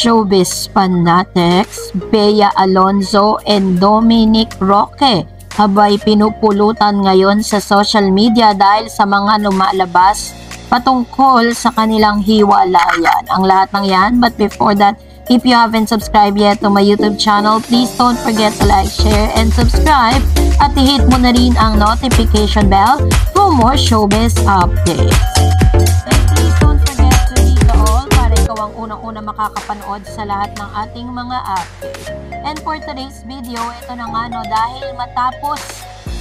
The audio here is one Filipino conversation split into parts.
showbiz fanatics, Bea Alonzo and Dominic Roque habay pinupulutan ngayon sa social media dahil sa mga lumalabas patungkol sa kanilang hiwalayan. Ang lahat ng yan, but before that, if you haven't subscribed yet to my YouTube channel, please don't forget to like, share, and subscribe at i-hit mo na rin ang notification bell for more showbiz updates. Ikaw ang unang-una makakapanood sa lahat ng ating mga updates. And for today's video, ito na nga no, dahil matapos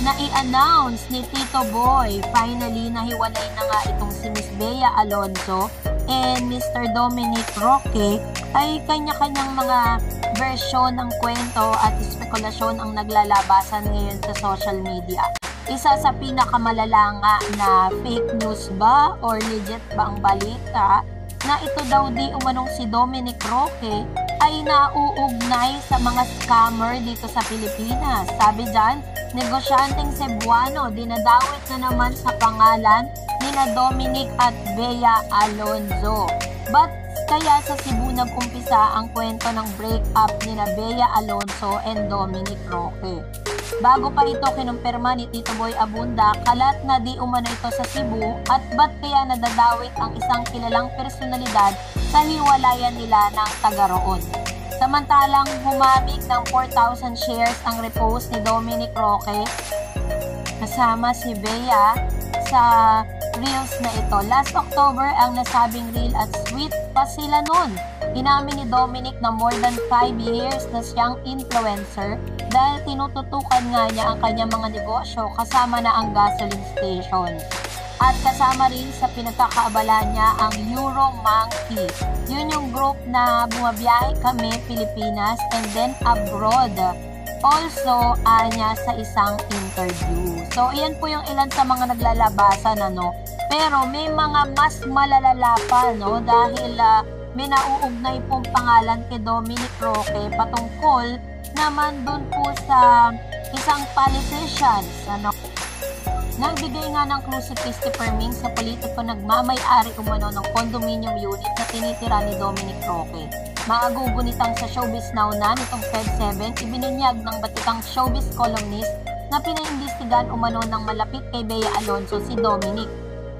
na i-announce ni Tito Boy, finally nahiwalay na nga itong si Miss Bea Alonzo and Mr. Dominic Roque ay kanya-kanyang mga version ng kwento at spekulasyon ang naglalabasan ngayon sa social media. Isa sa pinakamalala nga na fake news ba or legit ba ang balita na ito daw di umanong si Dominic Roque ay nauugnay sa mga scammer dito sa Pilipinas. Sabi dyan, negosyanteng Cebuano dinadawit na naman sa pangalan ni na Dominic at Bea Alonzo. But kaya sa Cebu nag-umpisa ang kwento ng breakup ni na Bea Alonzo and Dominic Roque. Bago pa ito kinumpirma ni Tito Boy Abunda, kalat na di umano ito sa Cebu at ba't kaya nadadawit ang isang kilalang personalidad sa hiwalayan nila ng taga. Samantalang humamig ng 4,000 shares ang repost ni Dominic Roque kasama si Bea sa reels na ito. Last October ang nasabing reel at sweet pa sila nun. Inamin ni Dominic na more than 5 years na siyang influencer dahil tinututukan nga niya ang kanyang mga negosyo kasama na ang gasoline station. At kasama rin sa pinagkakaabala niya ang Euro Monkey. Yun yung group na bumabiyahe kami Pilipinas and then abroad. Also, anya sa isang interview. So, iyan po yung ilan sa mga naglalabasan, ano. Pero may mga mas malalala pa, no, dahil uh, may nauugnay pong pangalan kay Dominic Roque patungkol naman dun po sa isang politicians, ano, Nagbigay nga ng clue si Christy Perming sa politiko nagmamay-ari umano ng condominium unit na tinitira ni Dominic Roque. Maagugunitang sa Showbiz Now na nitong Fed 7, ibininyag ng batikang showbiz columnist na pinaimbestigan umano ng malapit kay Bea Alonso si Dominic.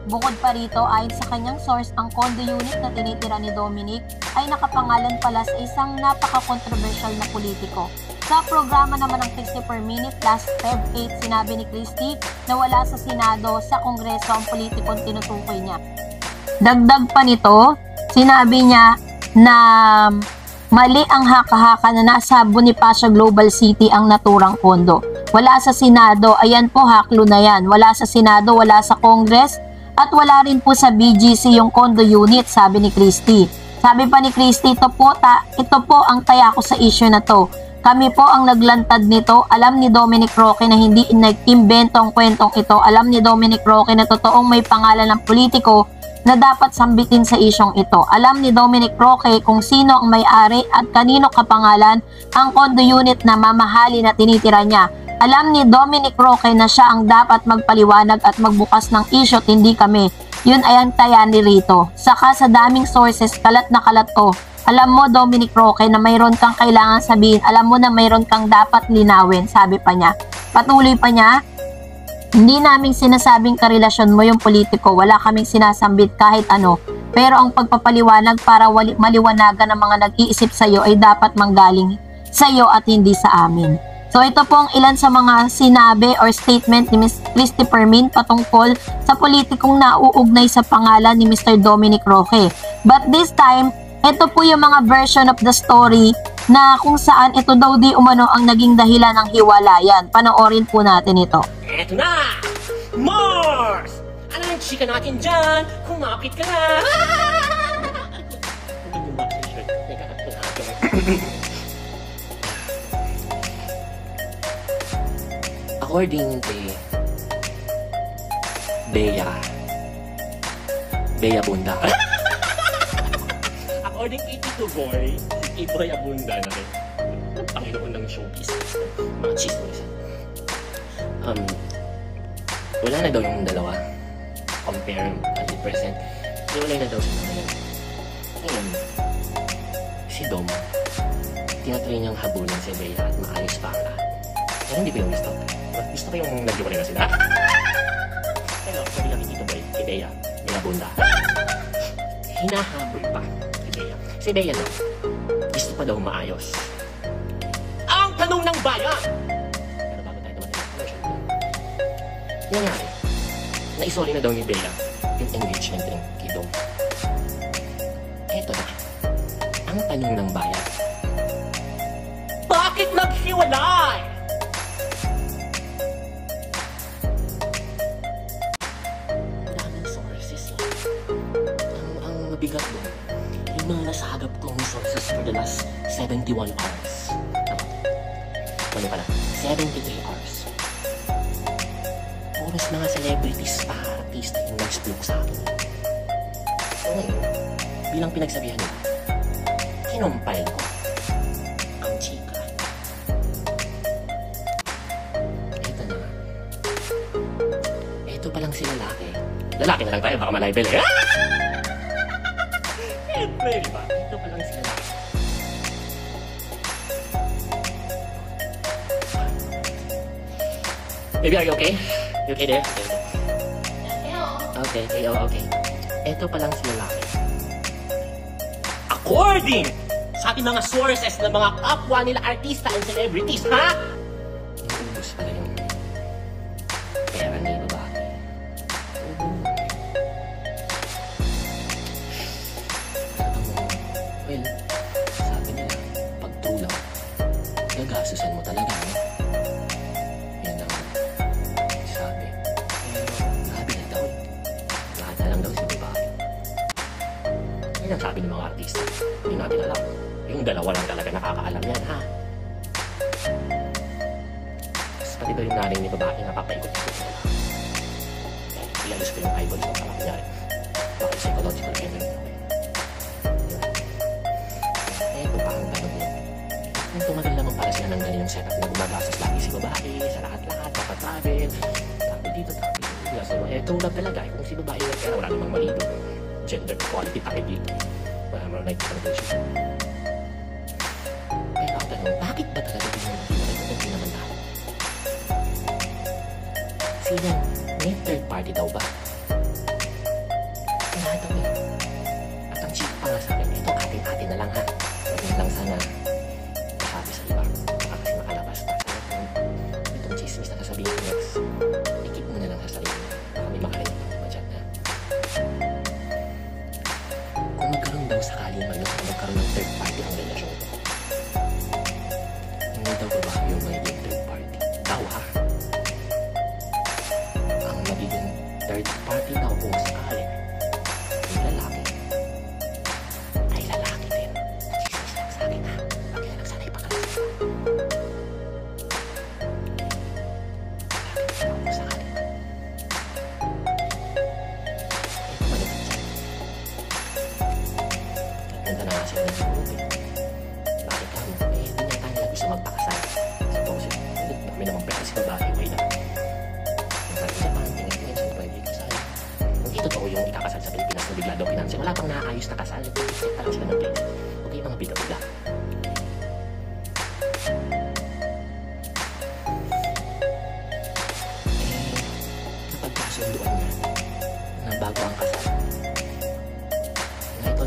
Bukod pa rito, ayon sa kanyang source, ang condo unit na tinitira ni Dominic ay nakapangalan pala sa isang napaka-controversial na politiko. Sa programa naman ng 60 per minute last Feb 8, sinabi ni Christie na wala sa Senado sa Kongreso ang politikong tinutukoy niya. Dagdag pa nito, sinabi niya na mali ang haka-haka na nasa Bonifacio Global City ang naturang kondo. Wala sa Senado, ayan po haklo na yan. Wala sa Senado, wala sa Congress, at wala rin po sa BGC yung condo unit, sabi ni Christie. Sabi pa ni Christie, ito po, ta, ito po ang taya ko sa issue na to. Kami po ang naglantad nito. Alam ni Dominic Roque na hindi nag-imbento ang kwentong ito. Alam ni Dominic Roque na totoong may pangalan ng politiko na dapat sambitin sa isyong ito. Alam ni Dominic Roque kung sino ang may-ari at kanino kapangalan ang condo unit na mamahali na tinitira niya. Alam ni Dominic Roque na siya ang dapat magpaliwanag at magbukas ng at hindi kami. Yun ay ang taya ni Rito. Saka sa daming sources, kalat na kalat ko. Alam mo, Dominic Roque, na mayroon kang kailangan sabihin. Alam mo na mayroon kang dapat linawin, sabi pa niya. Patuloy pa niya, hindi naming sinasabing karelasyon mo yung politiko. Wala kaming sinasambit kahit ano. Pero ang pagpapaliwanag para maliwanagan ng mga nag-iisip sa iyo ay dapat manggaling sa iyo at hindi sa amin. So ito po ang ilan sa mga sinabi or statement ni Ms. Christy Permin patungkol sa politikong nauugnay sa pangalan ni Mr. Dominic Roque. But this time, ito po yung mga version of the story na kung saan ito daw di umano ang naging dahilan ng hiwalayan. Panoorin po natin ito. Eto na! Mars! Ano yung chika natin dyan? Kumapit ka na! According to Bea, Bea Bunda. According kay Tito Boy, kay Boy Abunda na rin. Panginoon ng showbiz. Mga chismis. Um, wala na daw yung dalawa. Compare 100%. Wala na daw sila ngayon. Ngayon, si Dom, tinatry niyang habulan si Bea at maayos pa ang lahat. Pero hindi ko yung gusto. Gusto ko yung nag-iwalay na sila. Pero sabi lang Tito Boy, kay Bea, nilabunda. Hinahabol pa si Bea daw, gusto pa daw maayos. Ang tanong ng bayan! Pero bago tayo naman yung nangyari, naisoli na daw ni Bea yung engagement ring kay Dom. Eto na, ang tanong ng bayan. Bakit naghiwalay? Daming sources eh. Ang, ang mabigat doon, mga nasagap kong sources for the last 71 hours. Ano pala? 73 hours. Puros mga celebrities pa, artista yung nag-spook sa akin. So ngayon, bilang pinagsabihan nila, kinumpile ko ang chika. Ito na. Ito pa lang si lalaki. Lalaki na lang tayo, baka malibel eh. Siyempre, di ba? Ito pa lang si lalaki. Baby, are you okay? You okay there? Okay, okay, oh, okay. Ito pa lang si lalaki. According sa ating mga sources ng mga kapwa nila artista and celebrities, ha? Well, sabi nila, pag tulang, gagasusan mo talaga, no? Yan ang sabi. Na daw. eh. Lahat na lang daw si babae. Yan ang sabi ng mga artista. Hindi natin alam. Yung dalawa lang talaga nakakaalam yan, ha? Tapos pati ba yung nanay ni babae napapaikot-ikot sa? Eh, ialis ko yung eyeballs ko para kunyari. Setup na gumagastos lagi si babae, sa lahat-lahat, papatravel, tapos dito, tapos dito. Yes, eh, tulad talaga. Kung si babae na pera, wala namang mali. Gender equality tayo dito. Wala naman nagkakagation. Pero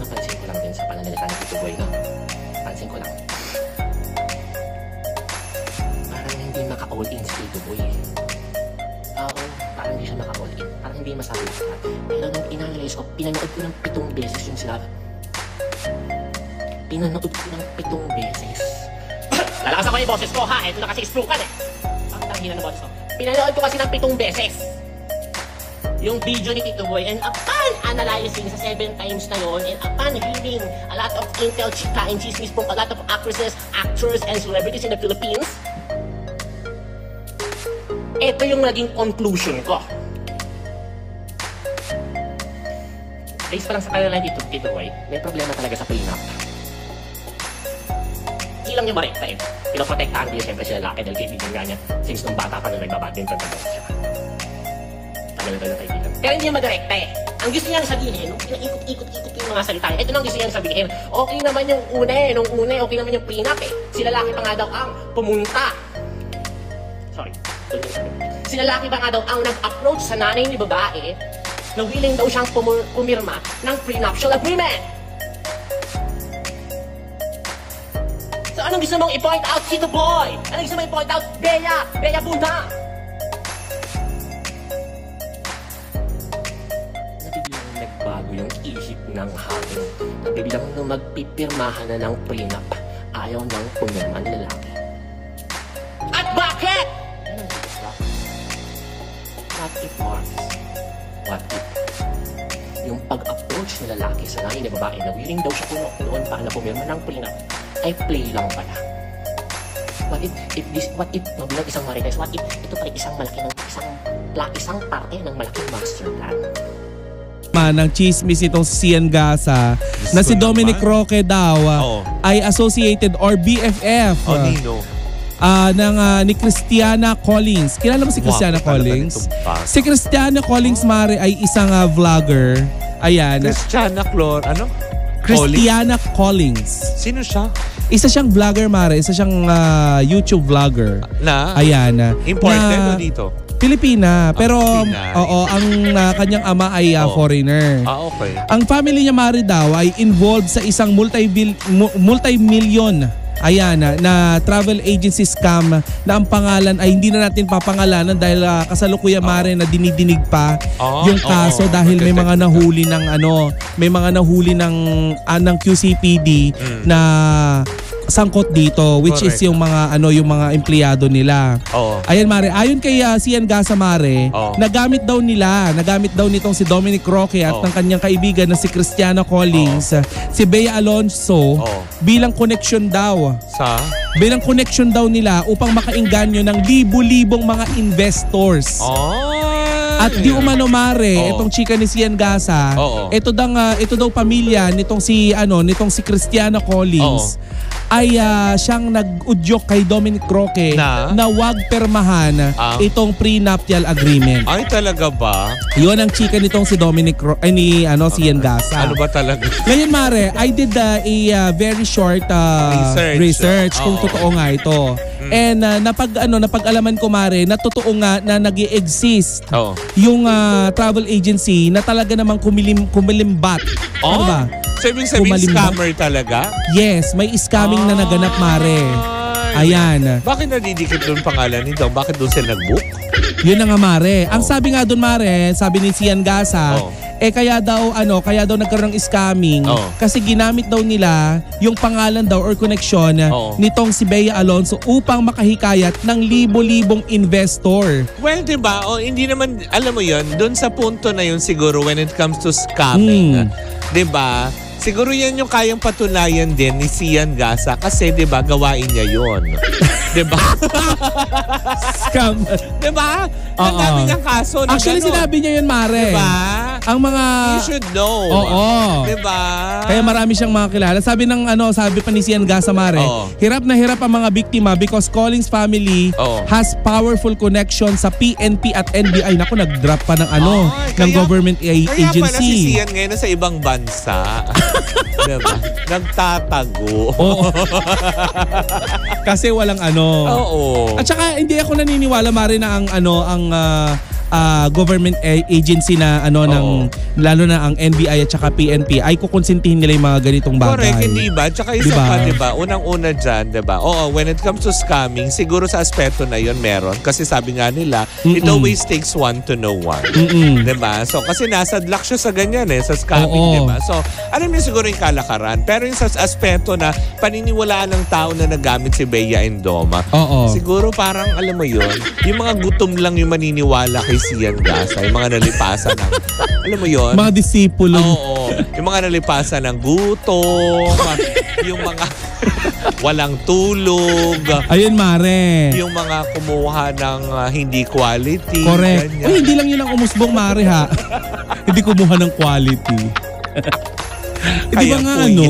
napansin ko lang din sa pananalita ni Tito Boy, no? Pansin ko lang. Parang hindi maka-all in si Tito Boy. Oo, parang hindi siya maka-all in. Parang hindi masabi lahat. Pero nung inanalyze ko, pinanood ko ng pitong beses yung sila. Pinanood ko ng pitong beses. Lalakas ako yung boses ko, ha? Ito na kasi sprukan, eh. Ang tangina ng boses ko. Pinanood ko kasi ng pitong beses yung video ni Tito Boy and upon analyzing sa seven times na yon and upon hearing a lot of intel chika and chismis from a lot of actresses, actors, and celebrities in the Philippines, ito yung naging conclusion ko. Based pa lang sa kanila ni Tito, Boy, may problema talaga sa prenup. Hindi lang niya marekta eh. Pinoprotektahan din siyempre siya lalaki dahil kaibigan nga niya since nung bata pa na nagbabadminton daw siya. Tagal na tayo na kaibigan. Pero hindi niya madirekta eh. Ang gusto niyang sabihin, nung pinaikot-ikot-ikot yung mga salita niya, ito nang gusto niyang sabihin, okay naman yung una eh, nung una eh, okay naman yung prenup eh. Si lalaki pa nga daw ang pumunta. Sorry. Si lalaki pa nga daw ang nag-approach sa nanay ni babae na willing daw siyang pumur- pumirma ng prenuptial agreement. So anong gusto mong i-point out, Chito Boy? Anong gusto mong i-point out, Bea? Bea Buna? Ng hangin. Biglang nung magpipirmahan na ng prenup, ayaw nang pumirma ng lalaki. At bakit? What if, Mars? What if? Yung pag-approach ng lalaki sa nanay na babae na willing daw siya puno noon para na pumirma ng prenup, ay play lang pala. What if, if this, what if, no, bilang isang marites, what if ito pala isang malaki ng, isang, pla, isang parte ng malaking master plan? Man ng chismis itong si Sian Gasa na si Dominic naman. Roque daw ah, Oo. ay associated or BFF O, ah, Nino. ah, ng ah, ni Christiana Collins. Kilala mo si Christiana talaga Collins? nitong bata. Si Christiana Collins Mare ay isang ah, vlogger. Ayan. Christiana Clor, ano? Christiana Collins. Sino siya? Isa siyang vlogger Mare, isa siyang ah, YouTube vlogger. Na? Ayan. ah, Imported na- o dito? Pilipina. Pero Pilipina. oo, ang ah, kanyang ama ay ah, Oo. foreigner. Ah, okay. Ang family niya Mari daw ay involved sa isang multi multi-million ayan na, na travel agency scam na ang pangalan ay hindi na natin papangalanan dahil ah, kasalukuyan Mari na dinidinig pa Ah, yung kaso oo. dahil may mga nahuli ng ano may mga nahuli ng ah, ng QCPD Mm. na sangkot dito which is Correct. yung mga ano yung mga empleyado nila. Oo. Ayan Mare, ayon kay uh, Sian Gasa Mare, Oo. nagamit daw nila, nagamit daw nitong si Dominic Roque at Oo. ng kanyang kaibigan na si Cristiano Collins, si Bea Alonso Oo. bilang connection daw. Sa? Bilang connection daw nila upang makainganyo ng libu-libong mga investors. Oh. At di umano mare, Oo. itong chika ni Sian Gasa, Oo. ito daw ah, ito daw pamilya nitong si ano, nitong si Cristiano Collins ay ah, siyang nag-udyok kay Dominic Roque Na? wag permahan Ah. itong prenuptial agreement. Ay, talaga ba? Yun ang chika nitong si Dominic Ro- ay ni ano Sian Gasa. Ano ba talaga? Ngayon Mare, I did uh, a uh, very short uh, Research. research kung Oo. totoo nga ito. Mm. And uh, napag ano napag-alaman ko Mare na totoo nga na nag-exist Oo. yung uh, travel agency na talaga namang kumilim kumilimbat. Ano Oh? ba? So, ibig sabihin, scammer talaga? Yes, may scamming na naganap Mare. Ay. Ayan. Bakit nadidikit doon pangalan nito? Bakit doon sila nag-book? Yun na nga Mare. Ang Oh. sabi nga doon Mare, sabi ni Sian Gasa, Oh. eh kaya daw ano, kaya daw nagkaroon ng scamming Oh. kasi ginamit daw nila yung pangalan daw or connection Oh. nitong si Bea Alonso upang makahikayat ng libo-libong investor. Well, di ba? O, hindi naman, alam mo yon doon sa punto na yun siguro when it comes to scamming, Hmm. di ba? Siguro yan yung kayang patunayan din ni Sian Gasa kasi 'di ba gawain niya 'yon. 'Di ba? Scam. 'Di ba? Ang dami niyang kaso na Actually ganun. sinabi niya yun Mare. 'Di ba? Ang mga You should know. Oo. 'Di ba? Kaya marami siyang mga kilala. Sabi ng ano, sabi pa ni Sian Gasa Mare, Oo. hirap na hirap ang mga biktima because Collins family Oo. has powerful connection sa PNP at NBI. Naku, nag-drop pa ng ano, Ay, ng kaya- government a- Kaya pala si agency. Sian ngayon sa ibang bansa. 'Di ba? Nagtatago. Oo. Kasi walang ano. Oo. At saka hindi ako naniniwala Mare na ang ano ang ah, ah, government agency na ano ng lalo na ang NBI at saka PNP ay kukonsintihin nila yung mga ganitong bagay. Correct, hindi ba? Tsaka isa Diba? pa, di ba? Unang-una dyan, di ba? Oo, when it comes to scamming, siguro sa aspeto na yon meron. Kasi sabi nga nila, it Mm-mm. always takes one to know one. Mm-mm. Di ba? So, kasi nasadlak siya sa ganyan eh, sa scamming, Oo. di ba? So, alam niyo siguro yung kalakaran. Pero yung sa aspeto na paniniwalaan ng tao na nagamit si Bea Endoma, Oo. siguro parang, alam mo yon yung mga gutom lang yung maniniwala kay Sian Gasa, yung mga nalipasan ng, alam mo yon Mga disipulo. Oo. Yung mga nalipasan ng gutom, yung mga walang tulog, Ayun Mare. yung mga kumuha ng ah, hindi quality. Correct. ganyan. Uy, hindi lang yun ang umusbong Mare ha. hindi kumuha ng quality. Hindi ba Kaya nga ano?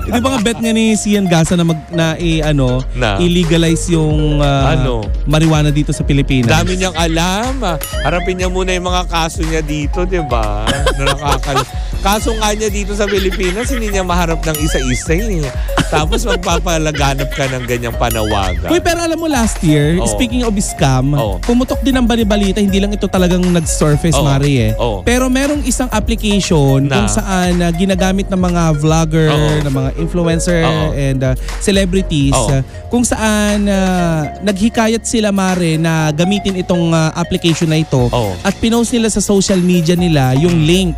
Hindi ba nga bet nga ni Sian Gasa na mag na i, ano, Na? illegalize yung ah, Ano? marijuana dito sa Pilipinas? Dami niyang alam. Harapin niya muna yung mga kaso niya dito, di ba? Na nakakal- Kaso nga niya dito sa Pilipinas, hindi niya maharap ng isa-isa eh. Tapos magpapalaganap ka ng ganyang panawagan. Uy, pero alam mo last year, Oo. speaking of scam, Oo. pumutok din ang balibalita, hindi lang ito talagang nag-surface, Oo. Mari eh. Oo. Pero merong isang application Na? kung saan ah, ginagamit ng mga vlogger, Oo. ng mga influencer Oo. and ah, celebrities Oo. ah, kung saan ah, naghikayat sila Mare na gamitin itong ah, application na ito Oo. at pinost nila sa social media nila yung link.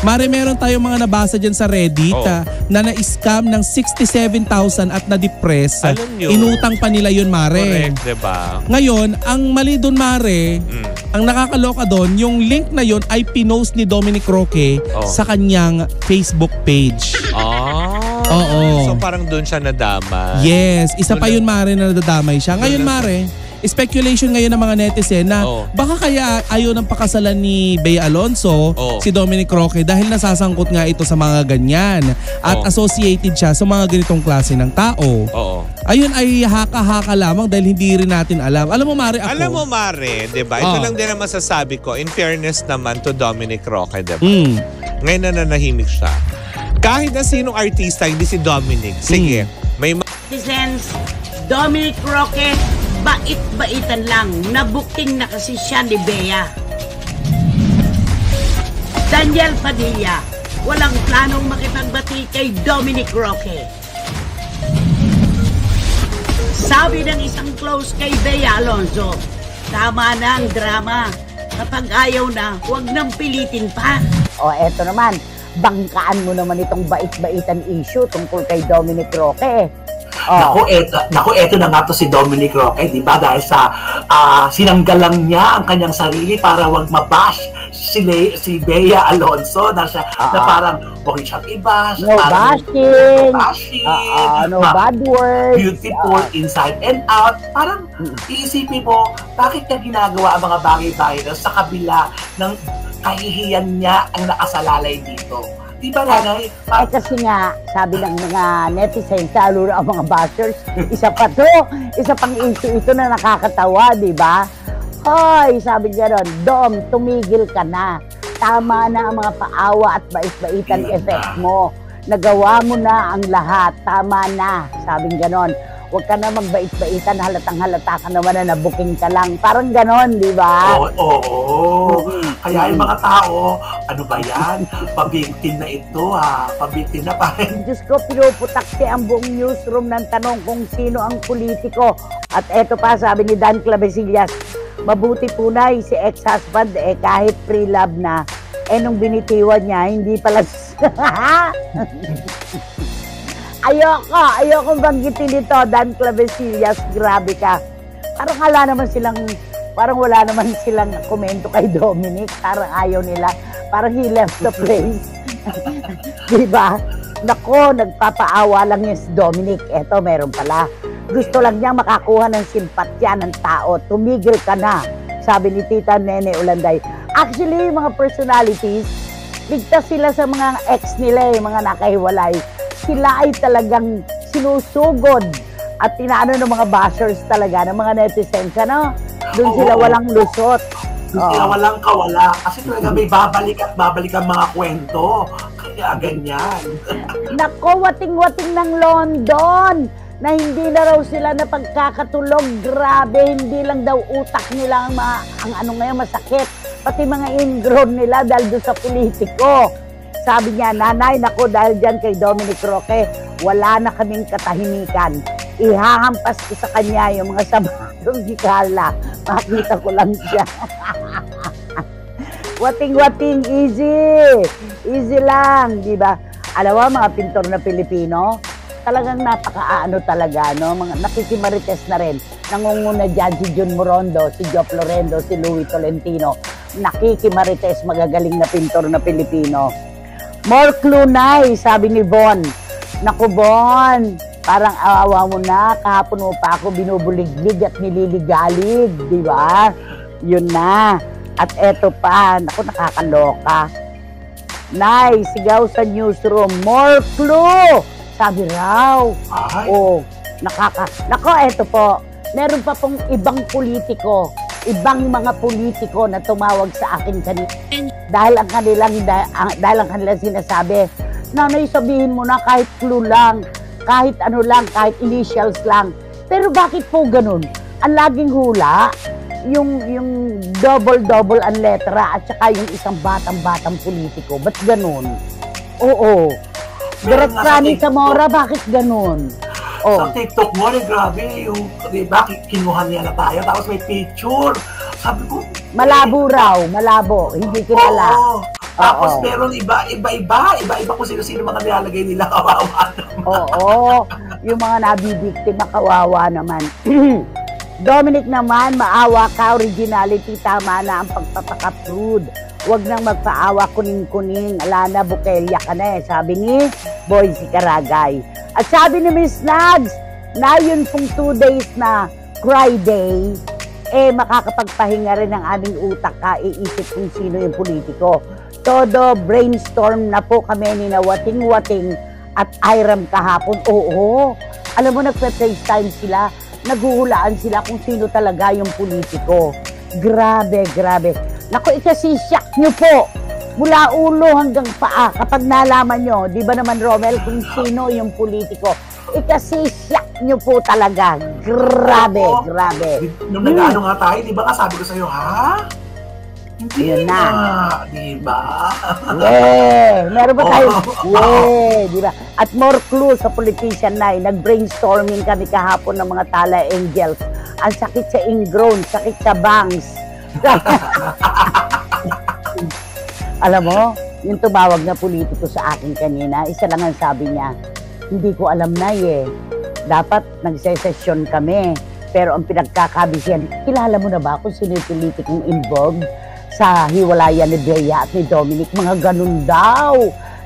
Mare, meron tayong mga nabasa dyan sa Reddit Oo. ah, na na-scam ng 67,000 at na-depress. Alam nyo. Inutang pa nila yun, Mare. Correct, di ba? Ngayon, ang mali doon, Mare, Mm. ang nakakaloka doon, yung link na yon ay pinost ni Dominic Roque Oo. sa kanyang Facebook page. Ah. Oo. So parang doon siya nadama. Yes, isa pa yun, Mare, na nadadamay siya. Ngayon, Mare, speculation ngayon ng mga netizen na Oo. baka kaya ayaw ng pakasalan ni Bea Alonso Oo. si Dominic Roque dahil nasasangkot nga ito sa mga ganyan at Oo. associated siya sa mga ganitong klase ng tao. Oo. Ayun ay haka-haka lamang dahil hindi rin natin alam. Alam mo, Mare, ako. Alam mo, Mare, di ba? Ito Oo. lang din ang masasabi ko. In fairness naman to Dominic Roque, di ba? Mm. Ngayon na nanahimik siya. Kahit na sinong artista, hindi si Dominic. Sige, may ma- Dominic Roque, bait-baitan lang. Nabukting na kasi siya ni Bea. Daniel Padilla, walang planong makipagbati kay Dominic Roque. Sabi ng isang close kay Bea Alonso, tama na ang drama. Kapag ayaw na, huwag nang pilitin pa. O eto naman, bangkaan mo naman itong bait-baitan issue tungkol kay Dominic Roque. Oh, Naku, eto, naku, eto na nga to si Dominic Roque, di ba? Dahil sa ah, sinanggalang niya ang kanyang sarili para wag mabash si, Le, si Bea Alonso na, siya, na Ah. parang huwag siyang ibash. no parang bashing, No bashing. ah, no ma- bad words. Beautiful Ah, inside and out. Parang iisipin mo, bakit niya ginagawa ang mga bagay-bagay sa kabila ng kahihiyan niya ang nakasalalay dito? Di ba, Nanay? eh kasi nga, sabi ng mga netizens, lalo ang mga bashers, isa pa to, isa pang issue ito na nakakatawa, di ba? Hoy, sabi niya ron, Dom, tumigil ka na. Tama na ang mga paawa at bait-baitan effect mo. Nagawa mo na ang lahat. Tama na. Sabi ganon. Huwag ka na magbait-baitan, halatang halata ka naman na nabuking ka lang. Parang ganon, di ba? Oo, oo. Mhm. Kaya yung mga tao, ano ba yan? Pabiktin na ito ha. Pabiktin na parang Diyos ko, pinuputakti ang buong newsroom ng tanong kung sino ang politiko. At eto pa, sabi ni Dan Clavesillas, mabuti po na si ex-husband eh kahit pre-love na, eh nung binitiwan niya, hindi pala... ayoko, ayoko banggitin ito, Dan Clavesillas, grabe ka. Parang wala naman silang, parang wala naman silang komento kay Dominic, parang ayaw nila, parang he left the place. Di ba? Nako, nagpapaawa lang yung si Dominic. Eto, meron pala. Gusto lang niya makakuha ng simpatya ng tao. Tumigil ka na, sabi ni Tita Nene Ulanday. Actually, mga personalities, ligtas sila sa mga ex nila, yung mga nakahiwalay. Sila ay talagang sinusugod at tinaano ng mga bashers talaga, ng mga netizens, ano? Doon sila Oo. walang lusot. sila Oo. walang kawala. Kasi talaga may babalik at babalik ang mga kwento. Kaya ganyan. Nako, wating-wating ng London na hindi na raw sila na pagkakatulog. Grabe, hindi lang daw utak nila ang, mga, ang ano ngayon masakit. Pati mga ingrown nila dahil doon sa politiko. Sabi niya, nanay, nako dahil dyan kay Dominic Roque, wala na kaming katahimikan. Ihahampas ko sa kanya yung mga sabatong si Carla. Makita ko lang siya. Wating-wating, easy. Easy lang, di ba? Alam mo, mga pintor na Pilipino, talagang napakaano talaga, no? Mga nakikimarites na rin. Nangunguna dyan si Jun Morondo, si Joe Florendo, si Louis Tolentino. Nakikimarites, magagaling na pintor na Pilipino. More clunay, sabi ni Bon. Naku, Bon, parang awa mo na, kahapon mo pa ako binubuliglig at nililigalig, di ba? Yun na. At eto pa, naku, nakakaloka. Nay, sigaw sa newsroom, more clue! Sabi raw. Ay, Oh, nakaka... Nako, eto po. Meron pa pong ibang politiko, ibang mga politiko na tumawag sa akin kanina. Dahil ang kanilang, da- ang- dahil ang kanilang sinasabi, Nanay, sabihin mo na kahit clue lang, kahit ano lang, kahit initials lang. Pero bakit po ganun? Ang laging hula, yung yung double-double ang letra at saka yung isang batang-batang politiko. Ba't ganun? Oo. Direct Meron nga sa Rani TikTok. Zamora, bakit ganun? Oh. Sa TikTok mo, eh, grabe, yung, di ba, kinuha niya na tayo, tapos may picture. Sabi ko, Malabo raw, malabo, hindi kilala. Oo. Tapos Oo. meron iba, iba-iba, iba-iba kung sino-sino mga nilalagay nila, kawawa naman. Oo, yung mga nabibiktima, kawawa naman. Dominic naman, maawa ka, originality, tama na ang pagpapaka-prude. Huwag nang magpaawa kuning-kuning, ala na, bukelya ka na eh, sabi ni Boy si Karagay. At sabi ni Miss Nags, na yun pong two days na cry day, eh makakapagpahinga rin ang aming utak ka, iisip kung sino yung politiko. Todo brainstorm na po kami ni na wating-wating at Iram kahapon. Oo, alam mo nagpe-FaceTime sila, naghuhulaan sila kung sino talaga yung politiko. Grabe, grabe. Naku, ikasisyak nyo po. Mula ulo hanggang paa kapag nalaman nyo, di ba naman Romel, kung sino yung politiko. Ikasisyak nyo po talaga. Grabe, Oo. grabe. Nung nag-ano nga tayo, di ba nga sabi ko sa'yo, ha? Hindi Yun na. di ba? Yeah! Meron ba tayo? Oo. Yeah! Di ba? At more clue sa politician na Nag-brainstorming kami kahapon ng mga tala angels. Ang sakit sa ingrown, sakit sa bangs. Alam mo, yung tumawag na politiko sa akin kanina, isa lang ang sabi niya, hindi ko alam na eh. Dapat nagsesesyon kami. Pero ang pinagkakabisihan, kilala mo na ba kung sino yung politikong involved sa hiwalayan ni Bea at ni Dominic? Mga ganun daw.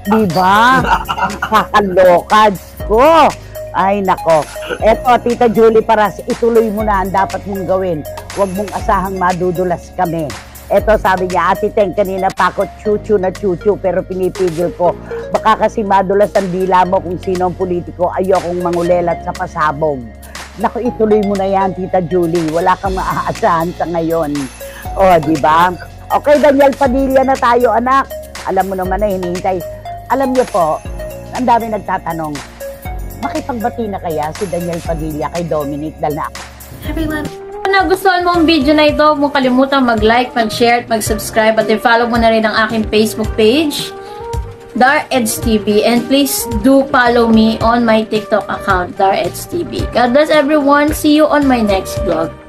Di ba? Kakalokads ko. Ay, nako. Eto, Tita Julie Paras, ituloy mo na ang dapat mong gawin. Huwag mong asahang madudulas kami. Eto, sabi niya, Ate Teng, kanina pa ako chuchu na chuchu, pero pinipigil ko. Baka kasi madulas ang dila mo kung sino ang politiko, ayokong mangulelat sa pasabog. Naku, ituloy mo na yan, Tita Julie. Wala kang maaasahan sa ngayon. O, di ba? Okay, Daniel Padilla na tayo, anak. Alam mo naman na hinihintay. Alam niyo po, ang dami nagtatanong, makipagbati na kaya si Daniel Padilla kay Dominic dahil na Everyone. Kung nagustuhan mo ang video na ito, huwag mong kalimutan mag-like, mag-share, mag-subscribe at i-follow mo na rin ang aking Facebook page, Dar Eds TV. And please do follow me on my TikTok account, Dar Eds TV. God bless everyone. See you on my next vlog.